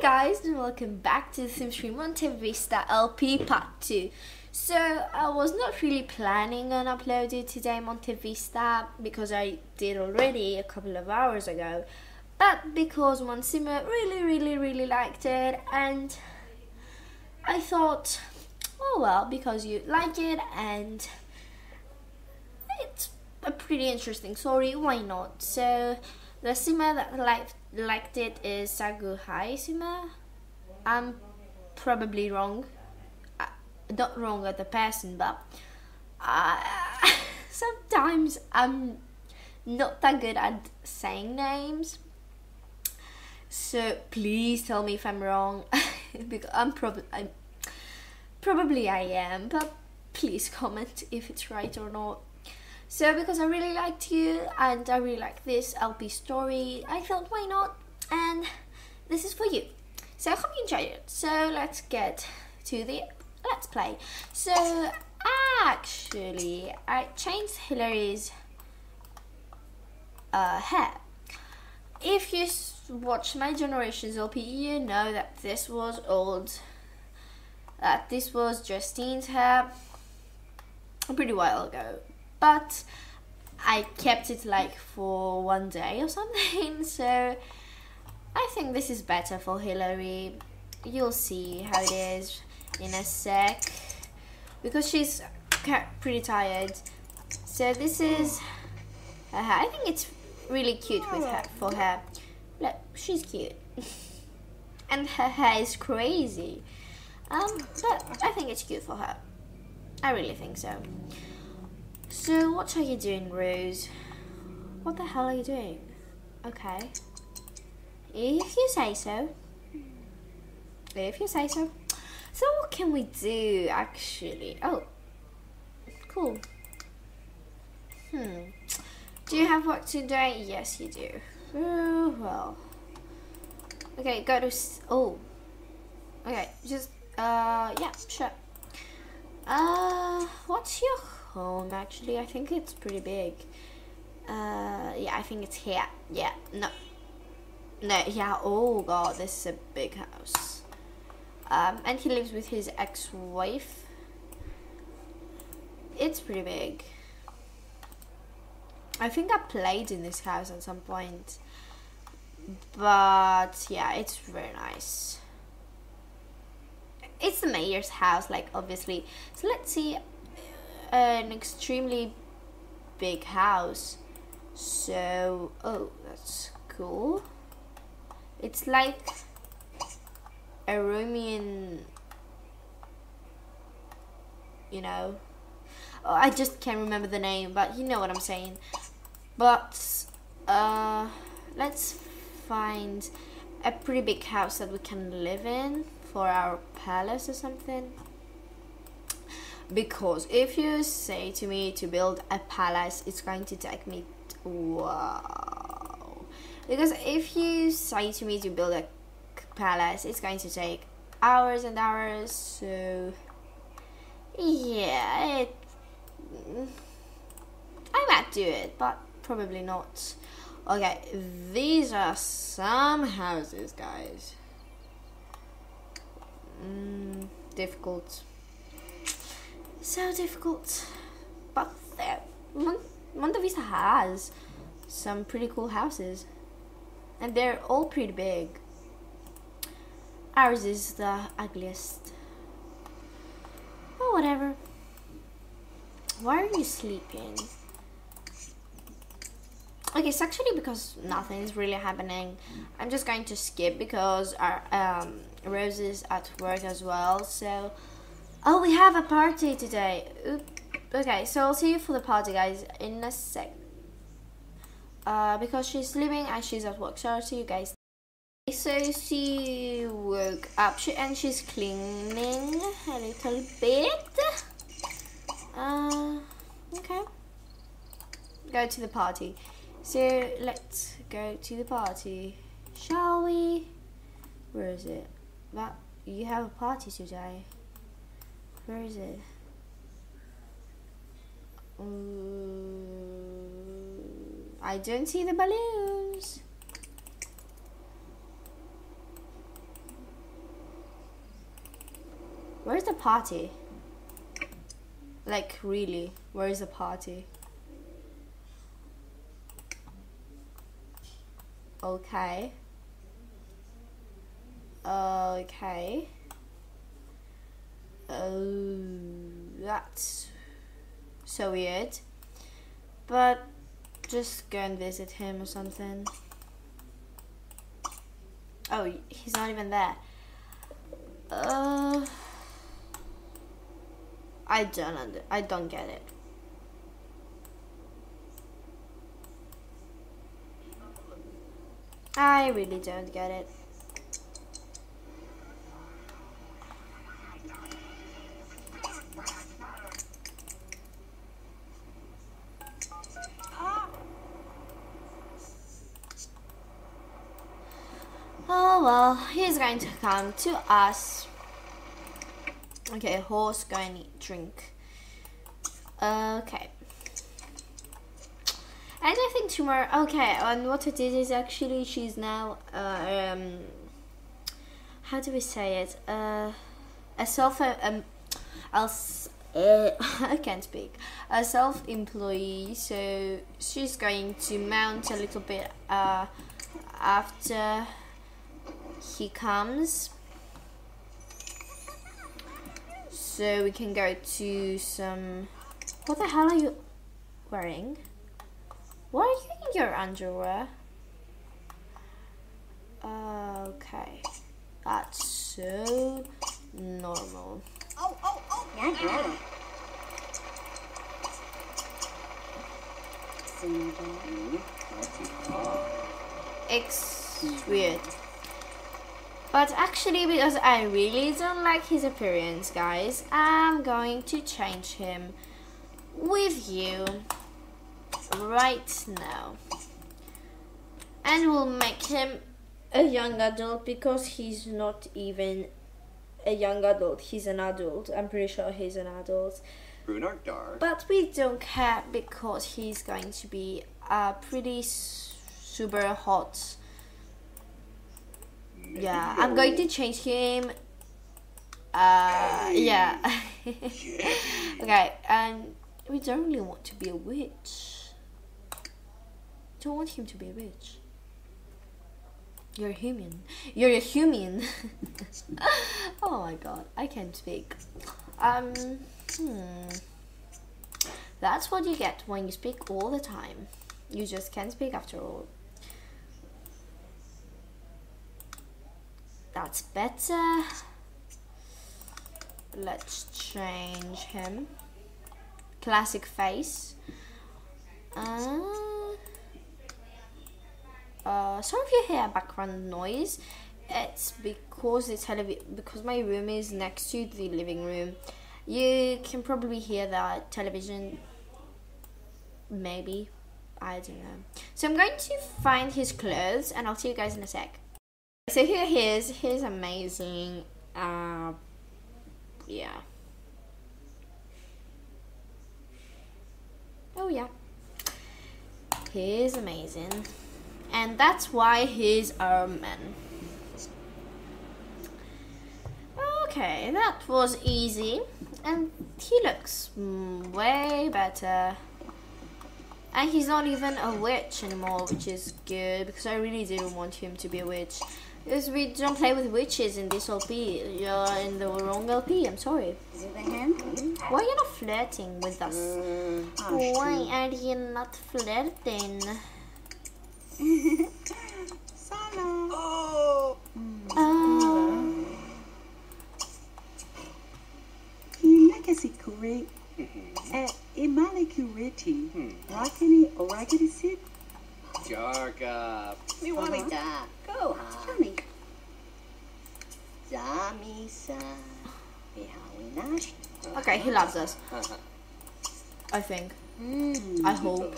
Hi guys and welcome back to the Sims 3 Monte Vista LP Part 2. So I was not really planning on uploading today Monte Vista because I did already a couple of hours ago. But because one simmer really really really liked it and I thought oh well because you like it and it's a pretty interesting story why not so the simmer that liked liked it is Sagu Sima. I'm probably wrong. Uh, not wrong at the person, but uh, sometimes I'm not that good at saying names. So please tell me if I'm wrong, because I'm probably I'm probably I am, but please comment if it's right or not. So because I really liked you and I really like this LP story, I thought why not? And this is for you. So I hope you enjoyed it. So let's get to the let's play. So actually, I changed Hilary's uh, hair. If you watch my Generations LP, you know that this was old. That this was Justine's hair a pretty while ago but I kept it like for one day or something so I think this is better for Hillary. You'll see how it is in a sec because she's pretty tired. So this is her hair. I think it's really cute with her for her. Look she's cute. And her hair is crazy. Um but I think it's cute for her. I really think so so, what are you doing, Rose? What the hell are you doing? Okay. If you say so. If you say so. So, what can we do, actually? Oh. Cool. Hmm. Do you have work today? Yes, you do. Oh, well. Okay, go to... Oh. Okay, just... Uh, yeah, sure. Uh, what's your home actually. I think it's pretty big. Uh, yeah, I think it's here. Yeah, no. No, yeah, oh god, this is a big house. Um, and he lives with his ex-wife. It's pretty big. I think I played in this house at some point. But yeah, it's very nice. It's the mayor's house, like obviously. So let's see an extremely big house. So, oh, that's cool. It's like a Romanian, you know. Oh, I just can't remember the name, but you know what I'm saying. But, uh, let's find a pretty big house that we can live in for our palace or something because if you say to me to build a palace it's going to take me wow. Because if you say to me to build a palace it's going to take hours and hours so yeah it, I might do it but probably not. Okay these are some houses guys. Mm, difficult so difficult. But there, Vista has some pretty cool houses. And they're all pretty big. Ours is the ugliest. Oh, whatever. Why are you sleeping? Okay, it's actually because nothing is really happening. I'm just going to skip because our um, Rose is at work as well. So Oh, we have a party today. Okay, so I'll see you for the party, guys, in a sec. Uh, because she's sleeping and she's at work, so I'll see you guys. So she woke up she, and she's cleaning a little bit. Uh, okay. Go to the party. So let's go to the party, shall we? Where is it? That you have a party today. Where is it? Uh, I don't see the balloons. Where's the party? Like, really, where is the party? Okay. Okay. Oh, that's so weird. But just go and visit him or something. Oh, he's not even there. Uh, I don't under, I don't get it. I really don't get it. Oh well, he's going to come to us. Okay, horse going to drink. Okay. And I think tomorrow. Okay, and what it is is actually she's now. Uh, um, how do we say it? Uh, a self. Um, else. Uh, I can't speak. A self-employee, so she's going to mount a little bit uh, after he comes. So we can go to some. What the hell are you wearing? Why are you in your underwear? Okay, that's so normal. Oh, oh, oh. Yeah, yeah. It's weird. But actually, because I really don't like his appearance, guys, I'm going to change him with you right now. And we'll make him a young adult because he's not even a young adult. He's an adult. I'm pretty sure he's an adult. But we don't care because he's going to be a pretty super hot. Yeah, I'm going to change him. Uh, yeah. okay, and we don't really want to be a witch. Don't want him to be a witch. You're human. You're a human. oh my god, I can't speak. Um, hmm. That's what you get when you speak all the time. You just can't speak after all. That's better. Let's change him. Classic face. Uh, uh, sorry if you hear background noise. It's because the because my room is next to the living room. You can probably hear that television. Maybe, I don't know. So I'm going to find his clothes, and I'll see you guys in a sec. So here he is. He's amazing. Uh, yeah. Oh yeah. He's amazing. And that's why he's our man. Okay, that was easy. And he looks mm, way better. And he's not even a witch anymore, which is good because I really didn't want him to be a witch. Because we don't play with witches in this LP. You're in the wrong LP, I'm sorry. Is it the hand? Why are you not flirting with us? Oh, Why are you not flirting? Sana. Oh! Uh, Legacy Kuwait. Eh, Imali Kuriti. Rakini Oragini Sit. Jarga. Miwamita, go ha. Johnny. Zamisa, okay, he loves us. I think. Mm. I hope.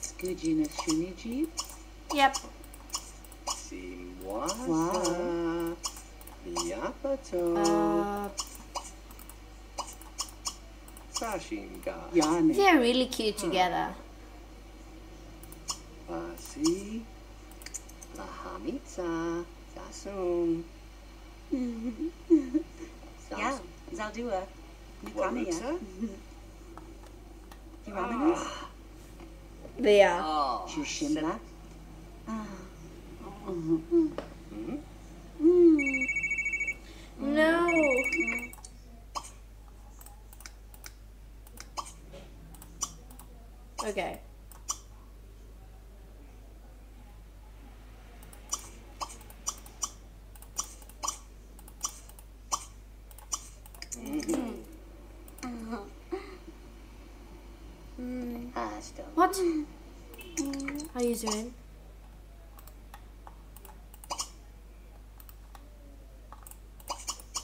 Skujina Shuniji. Yep. Simwasa. Miyapato. Uh, Sashinga. Yane. they're really cute together. Basi. Lahamitsa. Sasum. Yeah, Zaldua. What Nukamiya. looks that? Hiraminus. They are. Oh. Shushimla. Ah. Mhm. Mm. No. Okay. Ah, still. What? How you doing?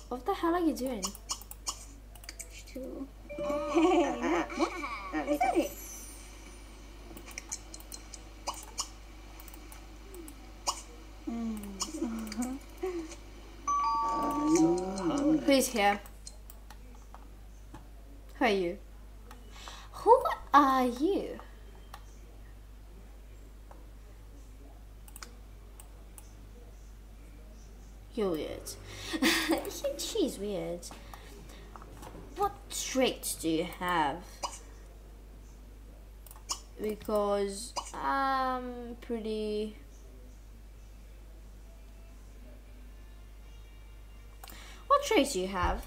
What the hell are you doing? Who's here? Who are you? Who are you? You're weird. She's weird. What traits do you have? Because I'm pretty. What traits do you have?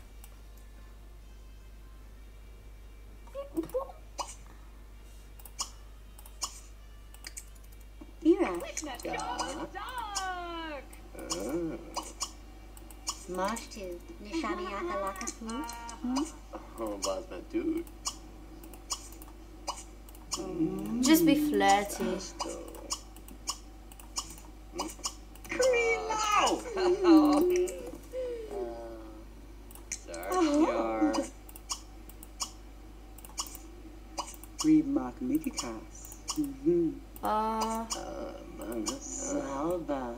Smash. Two. Nishaniaka Lakafu. Oh, boss man, dude. Just be flirty. Still. Krila. Oh. Zarkiar. Remark Mikikas. Mm-hmm. Uh, Uh, uh, Salva.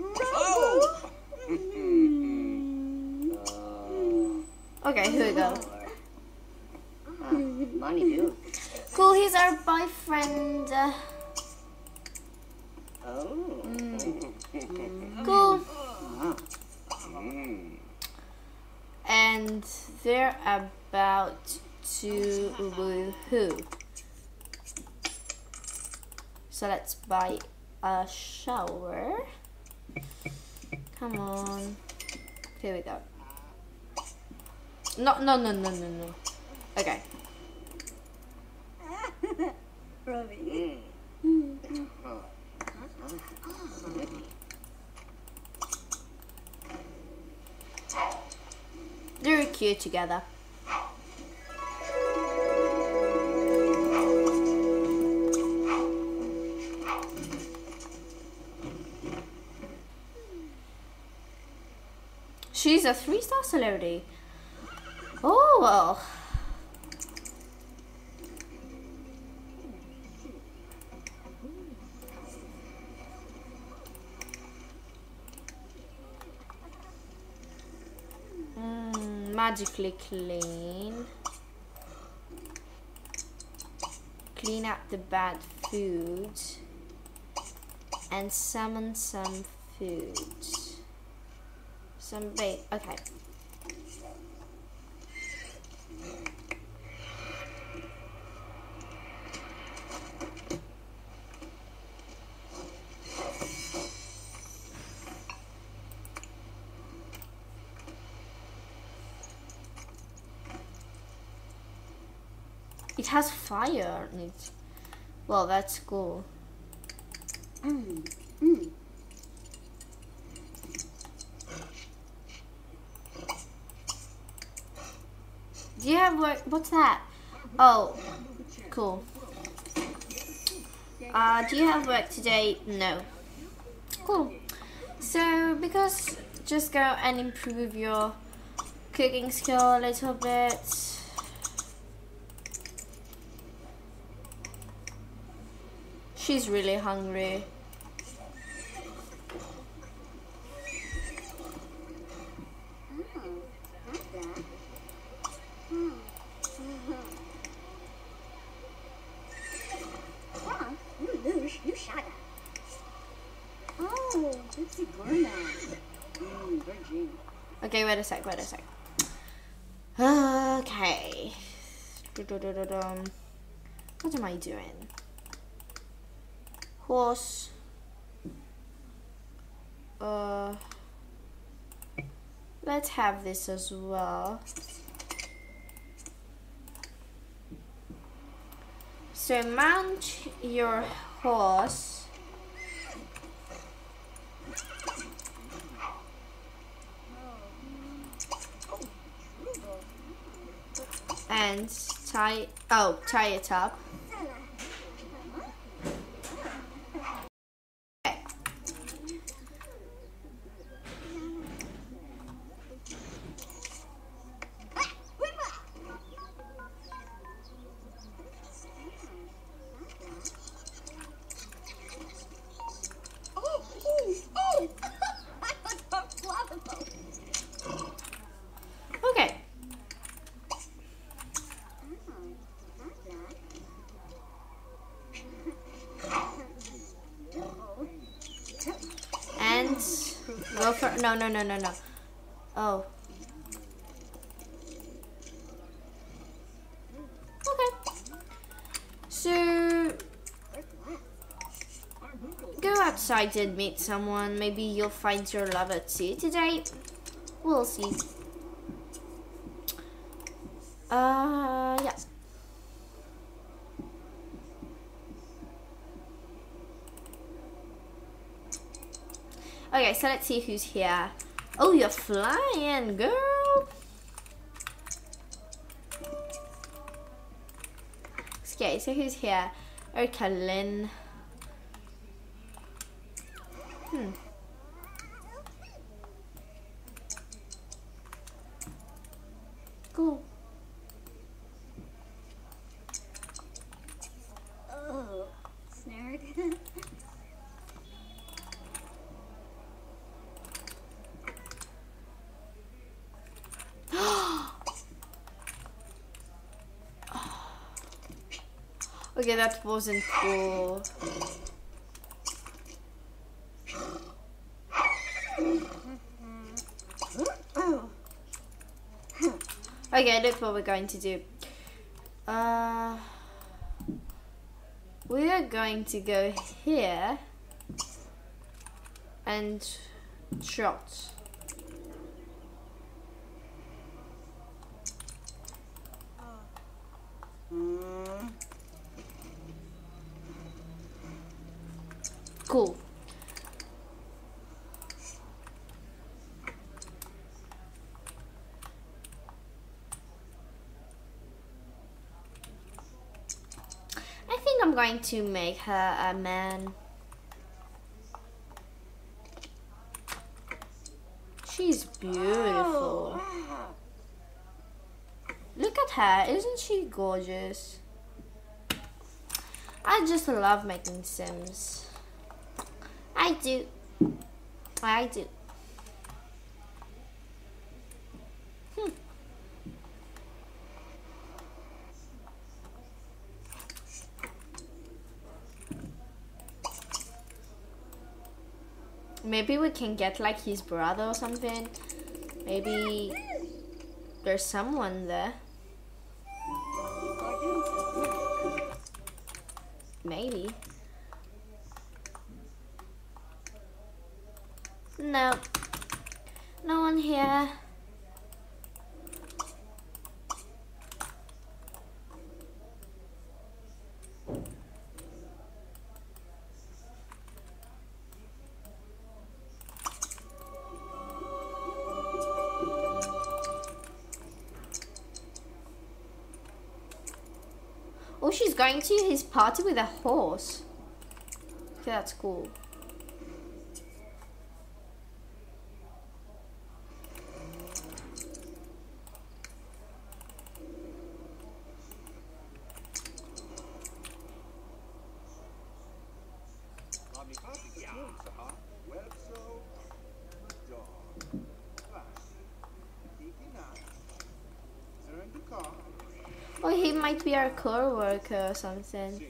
Oh! Uh, okay, here we go. Ah, money dude. Cool, he's our boyfriend. Uh, oh. cool. Ah. Mm. And they're about to woohoo. So let's buy a shower. Come on. Here we go. No, no, no, no, no, no. Okay. Robbie. Mm. They're cute together. She's a three star celebrity. Oh well. Mm, magically clean. Clean up the bad food. And summon some food. Some bait. Okay. It has fire on it. Well, that's cool. Do you have work? What's that? Oh, cool. Uh, do you have work today? No. Cool. So, because just go and improve your cooking skill a little bit. She's really hungry. Okay, wait a sec, wait a sec. Okay. What am I doing? Horse. Uh. Let's have this as well. So mount your horse. and tie oh tie it up Okay. Oh, oh, oh! I got lava boat. okay and go for no no no no no. Oh. Okay. So go outside and meet someone. Maybe you'll find your lover too today. We'll see. Uh yeah Okay, so let's see who's here. Oh, you're flying, girl. Okay, so who's here? Erica Lynn. Hmm. Cool. Oh, snared. Okay, that wasn't cool. Okay, look what we're going to do. Uh, we are going to go here and trot. mm, Cool. I think I'm going to make her a man. She's beautiful. Look at her, isn't she gorgeous? I just love making Sims. I do. I do. Hmm. Maybe we can get like his brother or something. Maybe there's someone there. Maybe. No. No one here. Going to his party with a horse. Okay, that's cool. might be our core worker or something.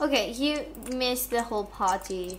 Okay, you missed the whole party.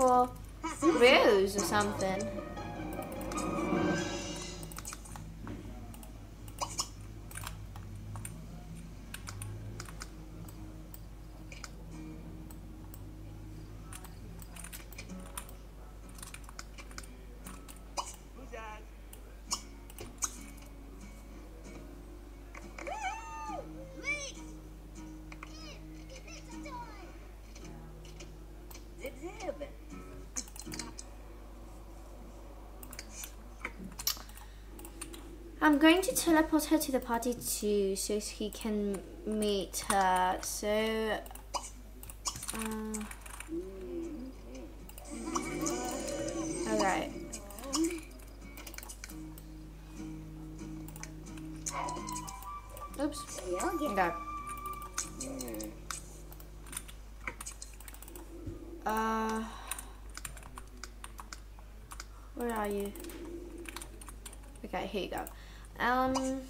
for or something. I'm going to teleport her to the party too, so he can meet her. So, uh, alright. Oops. Okay. Uh, where are you? Okay, here you go. Um,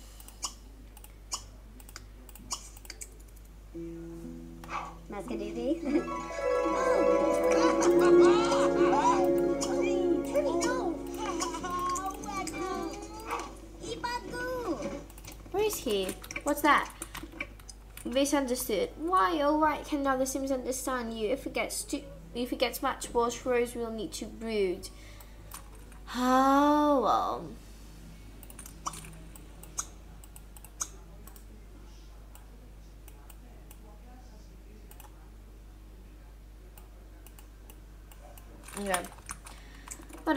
Mascadoodie. where is he? What's that? Misunderstood. Why, alright, can the other Sims understand you? If it gets too, if it gets much worse, Rose will need to brood. Oh well. Okay.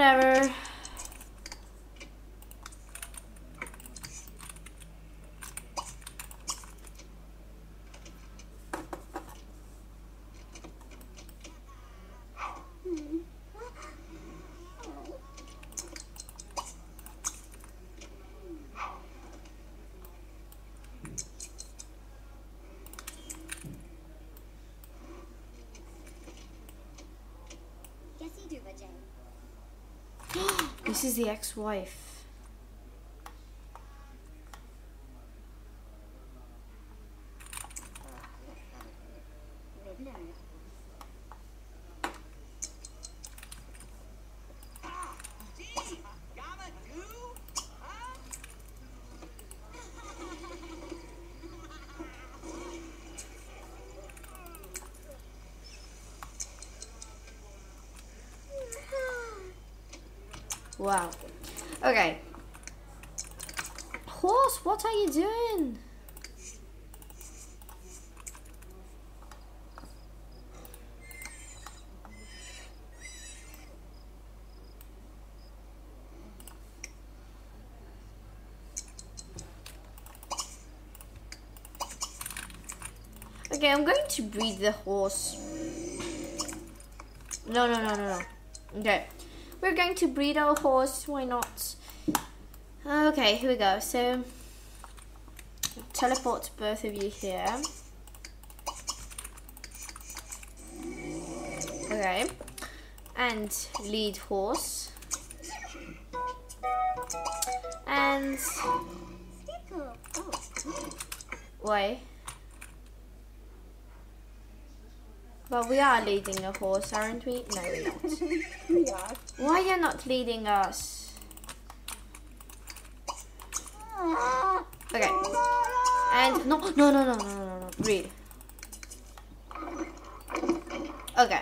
Whatever. This is the ex-wife. Wow. Okay. Horse, what are you doing? Okay, I'm going to breed the horse. No, no, no, no, no. Okay. We're going to breed our horse. Why not? Okay, here we go. So, teleport both of you here. Okay. And lead horse. And Oh. why? But we are leading a horse, aren't we? No, we're not. Yeah. Why are you not leading us? Okay. And no, no, no, no, no, no, no, no. Read. Okay.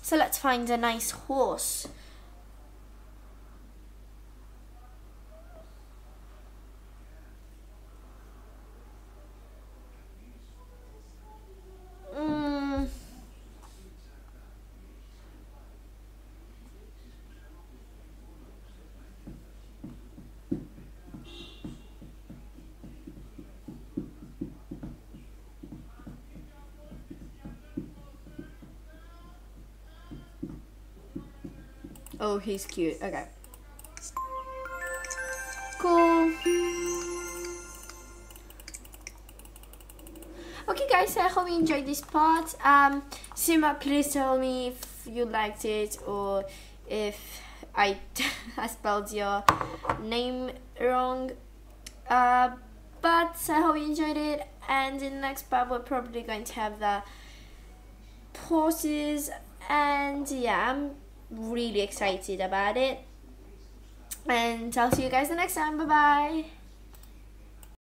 So let's find a nice horse. Oh, he's cute. Okay. Cool. Okay, guys, I hope you enjoyed this part. Um, Sima, please tell me if you liked it or if I, I spelled your name wrong. Uh, but I hope you enjoyed it. And in the next part, we're probably going to have the horses. And yeah, I'm really excited about it. And I'll see you guys the next time. Bye bye.